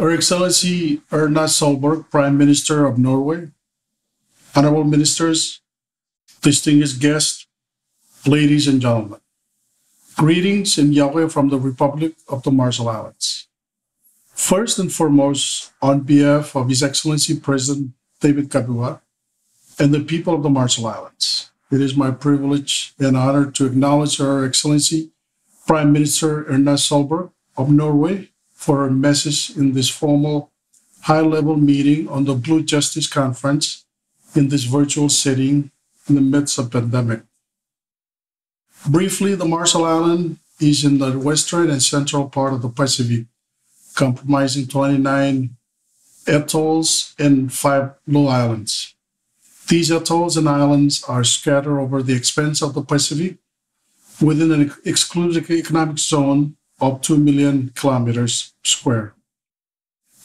Her Excellency Erna Solberg, Prime Minister of Norway, honorable ministers, distinguished guests, ladies and gentlemen. Greetings in Iakwe from the Republic of the Marshall Islands. First and foremost, on behalf of His Excellency President David Kabua and the people of the Marshall Islands, it is my privilege and honor to acknowledge Her Excellency Prime Minister Erna Solberg of Norway for her message in this formal high-level meeting on the Blue Justice Conference in this virtual setting in the midst of pandemic. Briefly, the Marshall Island is in the western and central part of the Pacific, comprising 29 atolls and five low islands. These atolls and islands are scattered over the expanse of the Pacific within an exclusive economic zone of 2 million kilometers square.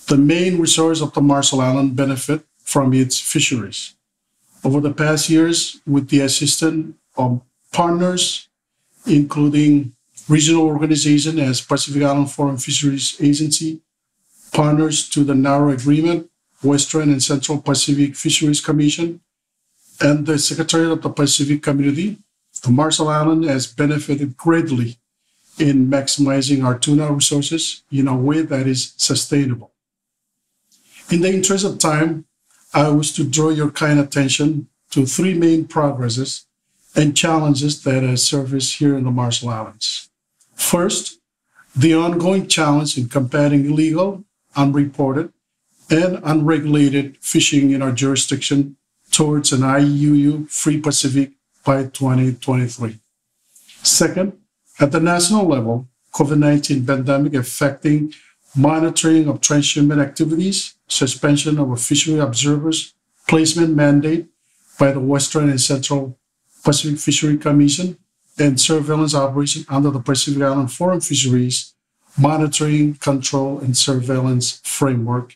The main resource of the Marshall Island benefit from its fisheries. Over the past years, with the assistance of partners, including regional organizations as Pacific Island Forum Fisheries Agency, partners to the Nauru Agreement, Western and Central Pacific Fisheries Commission, and the Secretariat of the Pacific Community, the Marshall Island has benefited greatly in maximizing our tuna resources in a way that is sustainable. In the interest of time, I wish to draw your kind attention to three main progresses and challenges that have surfaced here in the Marshall Islands. First, the ongoing challenge in combating illegal, unreported, and unregulated fishing in our jurisdiction towards an IUU free Pacific by 2023. Second, at the national level, COVID-19 pandemic affecting monitoring of transshipment activities, suspension of fishery observers, placement mandate by the Western and Central Pacific Fishery Commission, and surveillance operation under the Pacific Island Forum Fisheries Monitoring, Control, and Surveillance Framework.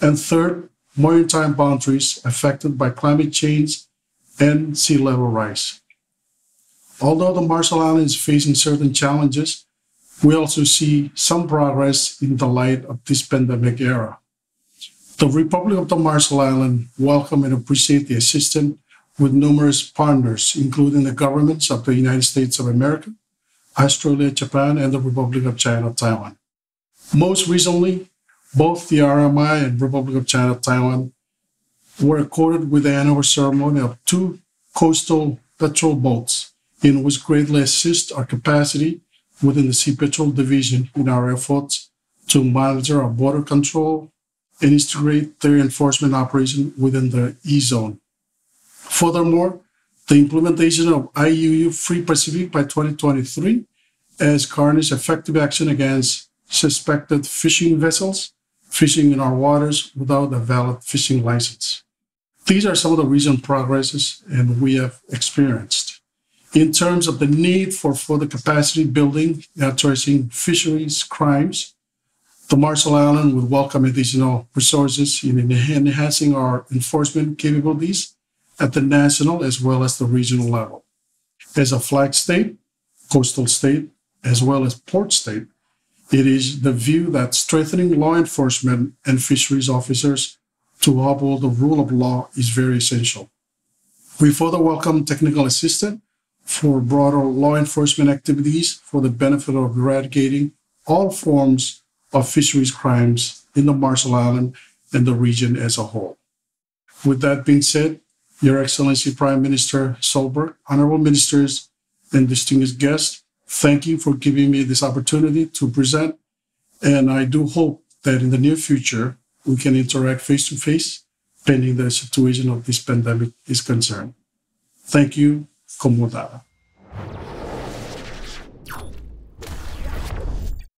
And third, maritime boundaries affected by climate change and sea level rise. Although the Marshall Islands is facing certain challenges, we also see some progress in the light of this pandemic era. The Republic of the Marshall Islands welcome and appreciate the assistance with numerous partners, including the governments of the United States of America, Australia, Japan, and the Republic of China, Taiwan. Most recently, both the RMI and Republic of China, Taiwan were accorded with the annual ceremony of two coastal patrol boats in which greatly assist our capacity within the Sea Patrol Division in our efforts to monitor our border control and integrate their enforcement operation within the E zone. Furthermore, the implementation of IUU Free Pacific by 2023 has garnished effective action against suspected fishing vessels fishing in our waters without a valid fishing license. These are some of the recent progresses and we have experienced. In terms of the need for further capacity building addressing fisheries crimes, the Marshall Island would welcome additional resources in enhancing our enforcement capabilities at the national as well as the regional level. As a flag state, coastal state, as well as port state, it is the view that strengthening law enforcement and fisheries officers to uphold the rule of law is very essential. We further welcome technical assistance for broader law enforcement activities for the benefit of eradicating all forms of fisheries crimes in the Marshall Island and the region as a whole. With that being said, Your Excellency Prime Minister Solberg, honorable ministers, and distinguished guests, thank you for giving me this opportunity to present. And I do hope that in the near future, we can interact face to face pending the situation of this pandemic is concerned. Thank you. conmutada.